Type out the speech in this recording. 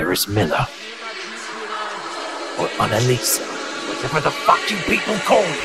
Where is Miller. Or Annalisa. Whatever the fuck you people call me.